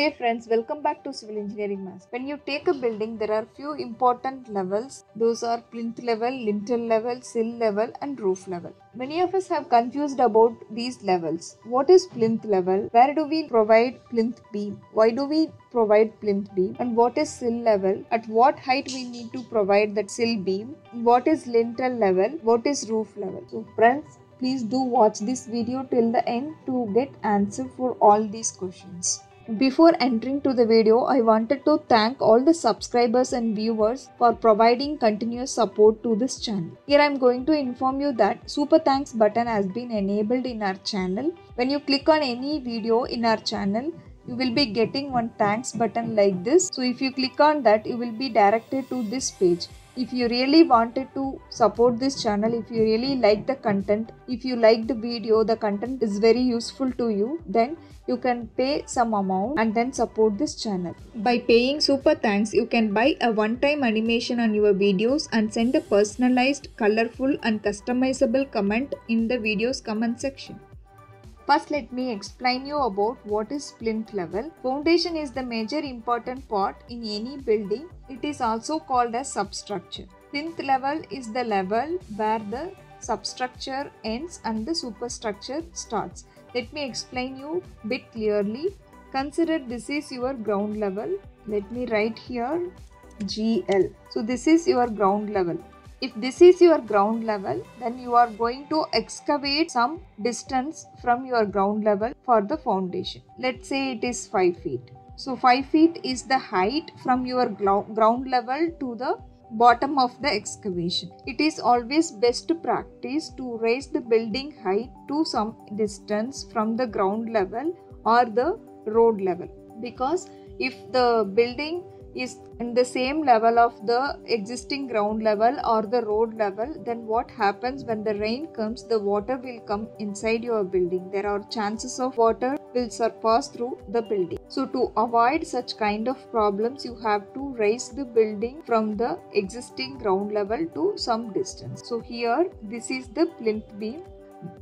Hey friends, welcome back to Civil Engineering Mastery. When you take a building, there are few important levels. Those are plinth level, lintel level, sill level and roof level. Many of us have confused about these levels. What is plinth level? Where do we provide plinth beam? Why do we provide plinth beam? And what is sill level? At what height we need to provide that sill beam? What is lintel level? What is roof level? So friends, please do watch this video till the end to get answer for all these questions. Before entering to the video, I wanted to thank all the subscribers and viewers for providing continuous support to this channel. Here I am going to inform you that super thanks button has been enabled in our channel. When you click on any video in our channel, you will be getting one thanks button like this. So if you click on that, you will be directed to this page if you really wanted to support this channel if you really like the content if you like the video the content is very useful to you then you can pay some amount and then support this channel. By paying super thanks you can buy a one time animation on your videos and send a personalized colorful and customizable comment in the video's comment section First, let me explain you about what is plinth level. Foundation is the major important part in any building. It is also called as substructure. Plinth level is the level where the substructure ends and the superstructure starts. Let me explain you bit clearly. Consider this is your ground level. Let me write here GL. So this is your ground level if this is your ground level then you are going to excavate some distance from your ground level for the foundation. Let's say it is 5 feet. So 5 feet is the height from your ground level to the bottom of the excavation. It is always best practice to raise the building height to some distance from the ground level or the road level. Because if the building is in the same level of the existing ground level or the road level then what happens when the rain comes the water will come inside your building. There are chances of water will surpass through the building. So to avoid such kind of problems you have to raise the building from the existing ground level to some distance. So here this is the plinth beam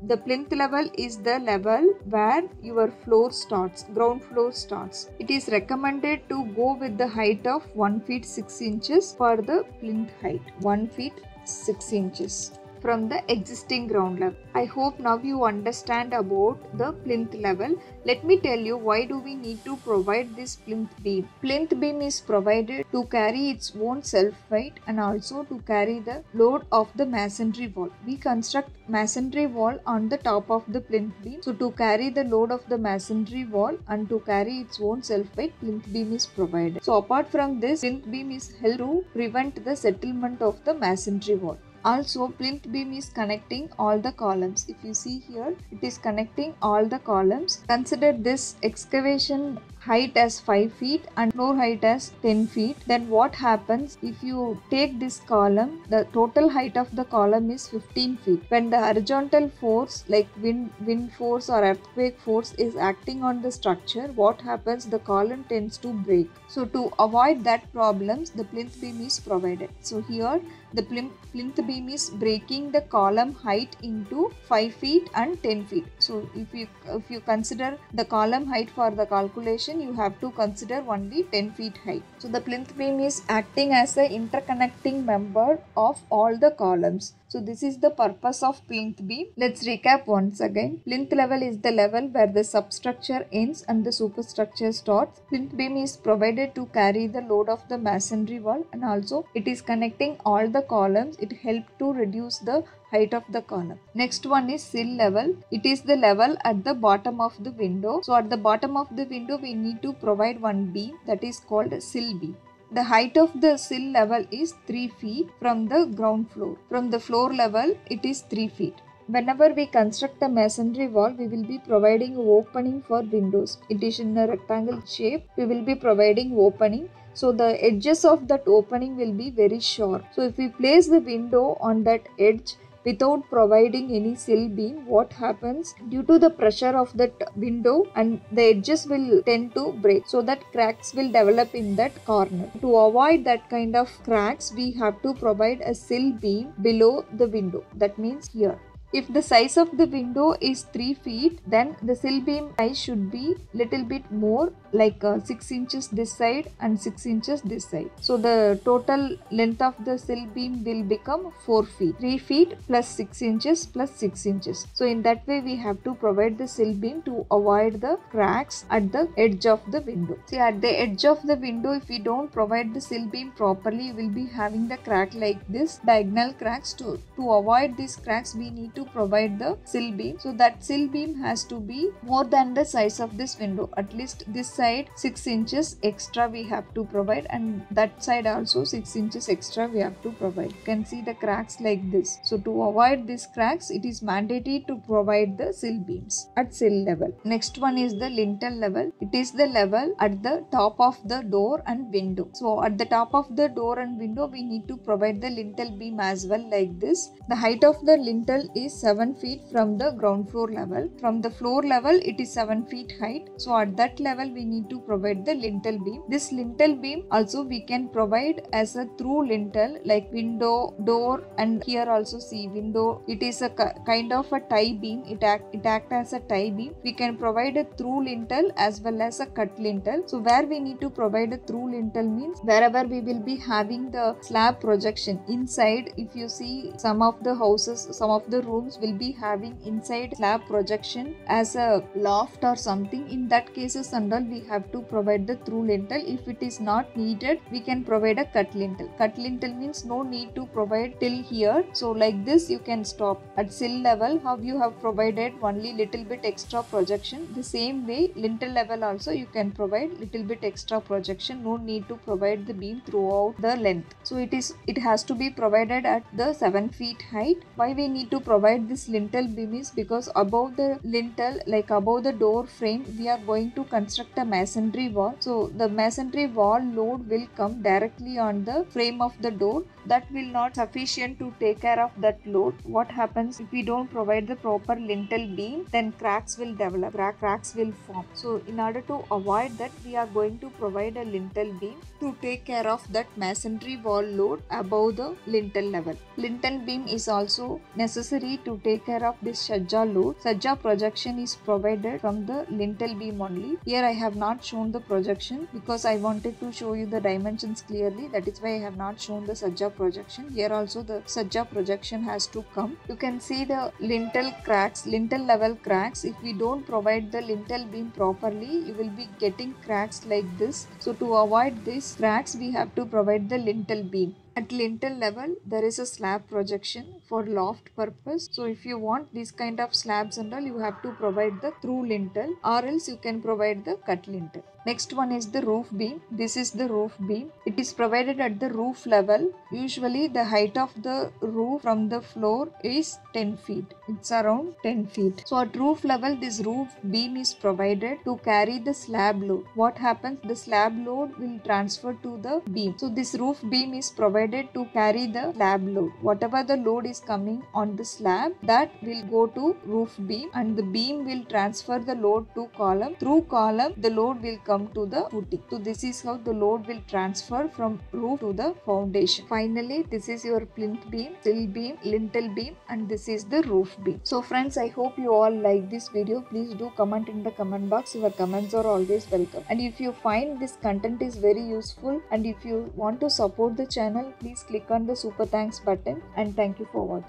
the plinth level is the level where your floor starts ground floor starts. It is recommended to go with the height of 1 feet 6 inches for the plinth height 1 feet 6 inches from the existing ground level. I hope now you understand about the plinth level. Let me tell you why do we need to provide this plinth beam. Plinth beam is provided to carry its own self weight and also to carry the load of the masonry wall. We construct masonry wall on the top of the plinth beam. So to carry the load of the masonry wall and to carry its own self weight plinth beam is provided. So apart from this plinth beam is held to prevent the settlement of the masonry wall also plinth beam is connecting all the columns. If you see here it is connecting all the columns. Consider this excavation height as 5 feet and floor height as 10 feet then what happens if you take this column the total height of the column is 15 feet. When the horizontal force like wind wind force or earthquake force is acting on the structure what happens? The column tends to break. So to avoid that problems the plinth beam is provided. So here the plinth, plinth beam is breaking the column height into 5 feet and 10 feet. So if you if you consider the column height for the calculation you have to consider only 10 feet height. So the plinth beam is acting as a interconnecting member of all the columns. So this is the purpose of plinth beam. Let's recap once again. Plinth level is the level where the substructure ends and the superstructure starts. Plinth beam is provided to carry the load of the masonry wall and also it is connecting all the columns. It helps to reduce the height of the column. Next one is sill level. It is the level at the bottom of the window. So at the bottom of the window we need to provide one beam that is called sill beam. The height of the sill level is 3 feet from the ground floor. From the floor level it is 3 feet. Whenever we construct a masonry wall, we will be providing opening for windows. It is in a rectangle shape. We will be providing opening. So the edges of that opening will be very short. So if we place the window on that edge, without providing any sill beam what happens? Due to the pressure of that window and the edges will tend to break so that cracks will develop in that corner. To avoid that kind of cracks we have to provide a sill beam below the window. That means here If the size of the window is 3 feet, then the sill beam size should be little bit more like uh, 6 inches this side and 6 inches this side. So the total length of the sill beam will become 4 feet. 3 feet plus 6 inches plus 6 inches. So in that way we have to provide the sill beam to avoid the cracks at the edge of the window. See at the edge of the window if we don't provide the sill beam properly we will be having the crack like this diagonal cracks to, to avoid these cracks we need to provide the sill beam. So that sill beam has to be more than the size of this window at least this side 6 inches extra we have to provide and that side also 6 inches extra we have to provide. You can see the cracks like this. So to avoid these cracks it is mandatory to provide the sill beams at sill level. Next one is the lintel level. It is the level at the top of the door and window. So at the top of the door and window we need to provide the lintel beam as well like this. The height of the lintel is 7 feet from the ground floor level. From the floor level it is 7 feet height. So at that level we need to provide the lintel beam. This lintel beam also we can provide as a through lintel like window, door and here also see window. It is a kind of a tie beam. It act, it act as a tie beam. We can provide a through lintel as well as a cut lintel. So where we need to provide a through lintel means wherever we will be having the slab projection inside if you see some of the houses some of the rooms will be having inside slab projection as a loft or something. In that cases and we have to provide the through lintel. If it is not needed we can provide a cut lintel. Cut lintel means no need to provide till here. So like this you can stop. At sill level how you have provided only little bit extra projection the same way lintel level also you can provide little bit extra projection. No need to provide the beam throughout the length. So it is it has to be provided at the 7 feet height. Why we need to provide this lintel beam is because above the lintel like above the door frame we are going to construct a masonry wall. So the masonry wall load will come directly on the frame of the door. That will not sufficient to take care of that load. What happens if we don't provide the proper lintel beam then cracks will develop crack cracks will form. So in order to avoid that we are going to provide a lintel beam to take care of that masonry wall load above the lintel level. Lintel beam is also necessary to take care of this sajja load. Sajja projection is provided from the lintel beam only. Here i have not shown the projection because i wanted to show you the dimensions clearly. That is why i have not shown the sajja projection. Here also the sajja projection has to come. You can see the lintel cracks lintel level cracks. If we don't provide the lintel beam properly you will be getting cracks like this. So to avoid these cracks we have to provide the lintel beam at lintel level there is a slab projection for loft purpose. So if you want this kind of slabs and all you have to provide the through lintel or else you can provide the cut lintel next one is the roof beam. This is the roof beam. It is provided at the roof level. Usually the height of the roof from the floor is 10 feet. It's around 10 feet. So at roof level this roof beam is provided to carry the slab load. What happens? The slab load will transfer to the beam. So this roof beam is provided to carry the slab load. Whatever the load is coming on the slab that will go to roof beam and the beam will transfer the load to column. Through column the load will come to the footing so this is how the load will transfer from roof to the foundation. Finally this is your plinth beam sill beam lintel beam and this is the roof beam. So friends i hope you all like this video. Please do comment in the comment box. Your comments are always welcome. And if you find this content is very useful and if you want to support the channel please click on the super thanks button and thank you for watching